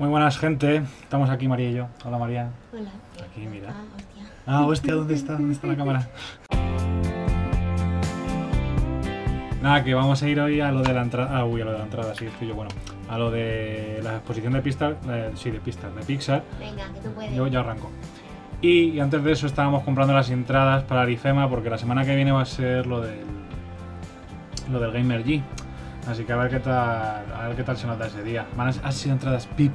Muy buenas, gente. Estamos aquí, María y yo. Hola, María. Hola. Aquí, mira. Ah, hostia. Ah, hostia, ¿dónde está? ¿Dónde está la cámara? Nada, que vamos a ir hoy a lo de la entrada. Ah, uy, a lo de la entrada, sí, estoy yo. Bueno, a lo de la exposición de pistas. eh, sí, de pistas, de Pixar. Venga, que tú puedes. Yo ya arranco. Y, y antes de eso estábamos comprando las entradas para Arifema porque la semana que viene va a ser lo del lo del Gamer G. Así que a ver qué tal, a ver qué tal se nota ese día. Van a, han sido entradas VIP,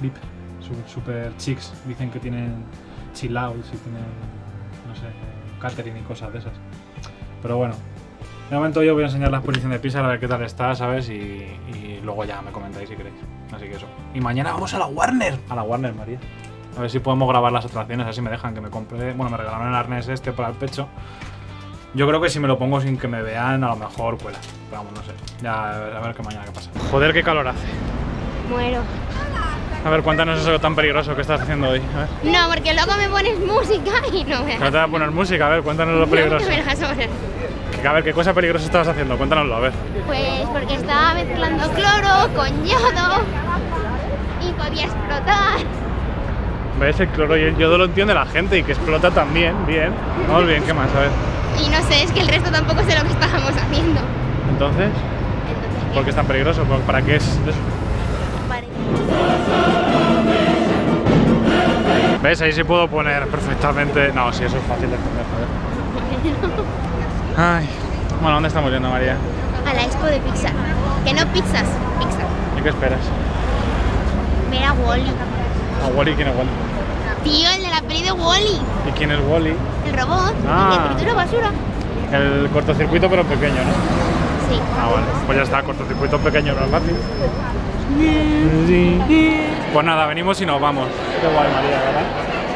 VIP, su- super chicks. Dicen que tienen chill outs y tienen no sé, catering y cosas de esas. Pero bueno, de momento yo voy a enseñar la exposición de Pixar a ver qué tal está, ¿sabes? Y, y luego ya me comentáis si queréis. Así que eso. Y mañana vamos a la Warner. A la Warner, María. A ver si podemos grabar las atracciones, así me dejan que me compre. Bueno, me regalaron el arnés este para el pecho. Yo creo que si me lo pongo sin que me vean, a lo mejor cuela. Pero vamos, no sé. Ya a ver qué mañana qué pasa. Joder, qué calor hace. Muero. A ver, cuéntanos eso tan peligroso que estás haciendo hoy. A ver. No, porque luego me pones música y no me no te voy a poner música, a ver, cuéntanos lo peligroso. No me las poner. Que, a ver, ¿qué cosa peligrosa estabas haciendo? Cuéntanoslo, a ver. Pues porque estaba mezclando cloro con yodo y podía explotar. ¿Ves? El cloro y el yodo lo entiende la gente y que explota también, bien. Vamos bien, ¿qué más? A ver. Y no sé, es que el resto tampoco sé lo que estábamos haciendo. Entonces, Entonces, ¿qué? ¿por qué es tan peligroso? ¿Para qué es eso? ¿Ves? Ahí sí puedo poner perfectamente. No, sí, eso es fácil de entender, joder. Ay. Bueno, ¿dónde estamos yendo, María? A la expo de Pixar. Que no pizzas, Pixar. ¿Y qué esperas? Ver a Wally. ¿A Wally? ¿Quién es Wally? Tío, el de la peli de Wally. ¿Y quién es Wally? El robot. Ah. El de basura. El cortocircuito, pero pequeño, ¿no? Sí. Ah, vale. Pues ya está, cortocircuito pequeño, no es fácil. Pues nada, venimos y nos vamos. Qué guay, María, ¿verdad?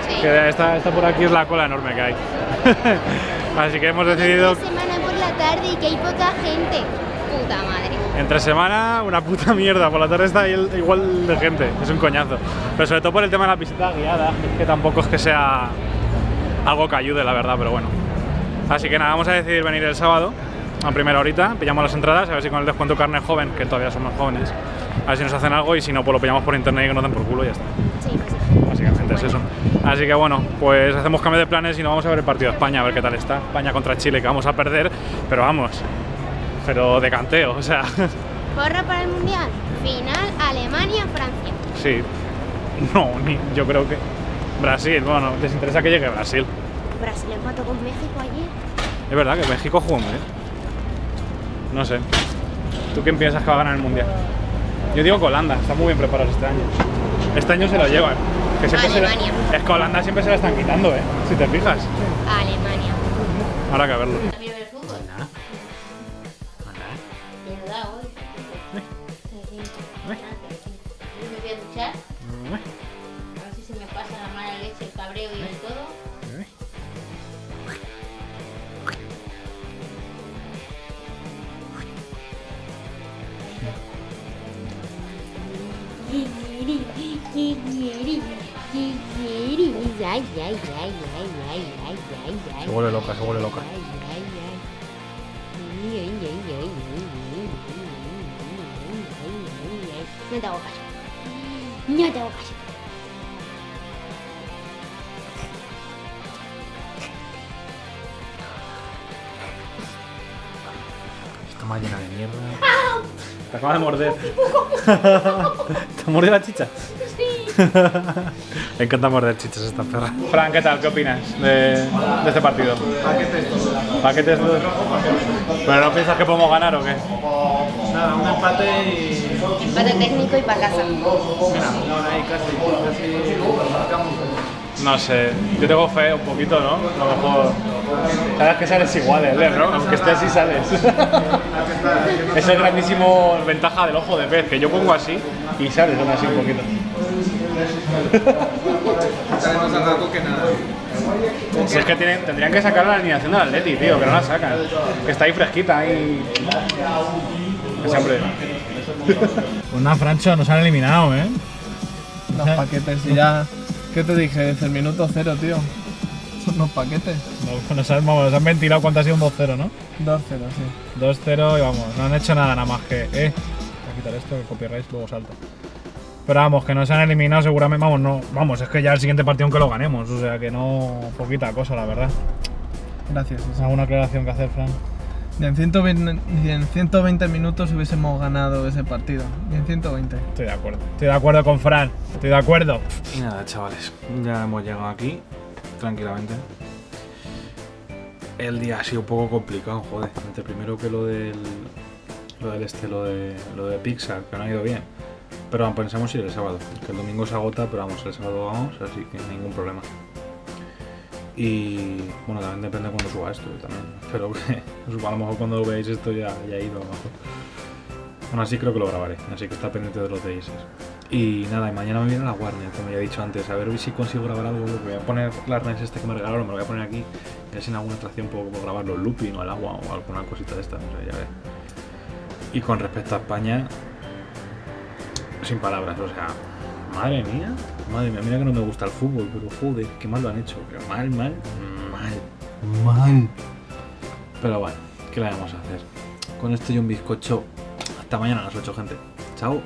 Sí. Que esta, esta por aquí es la cola enorme que hay. Así que hemos decidido Una semana por la tarde y que hay poca gente. Puta madre. Entre semana, una puta mierda. Por la tarde está igual de gente. Es un coñazo. Pero sobre todo por el tema de la visita guiada, que tampoco es que sea algo que ayude, la verdad, pero bueno. Así que nada, vamos a decidir venir el sábado, a primera horita. Pillamos las entradas, a ver si con el descuento carne joven, que todavía somos jóvenes, a ver si nos hacen algo y si no, pues lo pillamos por internet y que nos den por culo y ya está. Sí, pues sí. Básicamente es eso. Así que bueno, pues hacemos cambio de planes y nos vamos a ver el partido de España, a ver qué tal está. España contra Chile, que vamos a perder, pero vamos, pero de canteo, o sea. Porra para el mundial. Final Alemania-Francia. Sí. No, ni, yo creo que. Brasil, bueno, les interesa que llegue Brasil. Brasil empató con México ayer. Es verdad que México jugó bien. No sé. ¿Tú quién piensas que va a ganar el mundial? Yo digo que Holanda, están muy bien preparados este año. Este año se lo llevan. Que siempre se la- Alemania. es que Holanda siempre se la están quitando, ¿eh? Si te fijas. Alemania. Habrá que verlo. Voy a duchar, a ver si se me pasa la mala leche, el cabreo y el todo. Se vuelve loca, se vuelve loca. Está más llena de mierda. Te acaba de morder. ¿Te mordió la chicha? Le encanta morder chichas a esta perra. Fran, ¿qué tal? ¿Qué opinas de, de este partido? Paquetes. ¿Paquetes? ¿Pero no piensas que podemos ganar o qué? Nada, un empate y. Empate técnico y para casa. No, no hay casi. No sé, yo tengo fe un poquito, ¿no? A lo mejor. Sabes que sales igual, ¿eh? ¿no? Aunque estés así, sales. es el grandísimo ventaja del ojo de pez, que yo pongo así y sales aún así un poquito. Sale más al rato que nada. Si es que tienen, tendrían que sacar la alineación del Atleti, tío, que no la sacan. Que está ahí fresquita, ahí. Que siempre. Pues nada, Francho, nos han eliminado, ¿eh? Los paquetes y ya. ¿Qué te dije? Desde el minuto cero, tío. Son los paquetes. Nos han, vamos, nos han ventilado cuánto ha sido un 2-0, ¿no? 2-0, sí. 2-0 y vamos, no han hecho nada nada más que. Eh, voy a quitar esto, que copyright luego salto. Pero vamos, que nos han eliminado seguramente. Vamos, no, vamos, es que ya el siguiente partido aunque lo ganemos. O sea que no. Poquita cosa, la verdad. Gracias. ¿Alguna aclaración que hacer, Fran? Y en 120, y en 120 minutos hubiésemos ganado ese partido. Y en 120. Estoy de acuerdo. Estoy de acuerdo con Fran. Estoy de acuerdo. Y nada, chavales. Ya hemos llegado aquí. Tranquilamente. El día ha sido un poco complicado, joder. Entre primero que lo del. Lo del este, lo de. Lo de Pixar, que no ha ido bien. Pero pensamos ir el sábado. Que el domingo se agota, pero vamos, el sábado vamos, así que ningún problema. Y bueno, también depende de cuando suba esto también. Espero que a lo mejor cuando veáis esto ya haya ido a lo mejor. Bueno, así creo que lo grabaré, así que está pendiente de los DIS. Y nada, y mañana me viene la Warner, como ya he dicho antes, a ver si consigo grabar algo. Voy a poner el arnés este que me regalaron, me lo voy a poner aquí. Y así en alguna atracción puedo grabar los looping o el agua o alguna cosita de esta, no sé, ya ver. Y con respecto a España, sin palabras, o sea, madre mía, madre mía, mira que no me gusta el fútbol, pero joder, qué mal lo han hecho, pero mal, mal, mal, mal. Pero bueno, ¿qué le vamos a hacer? Con esto y un bizcocho, hasta mañana a las 8, gente. Chao.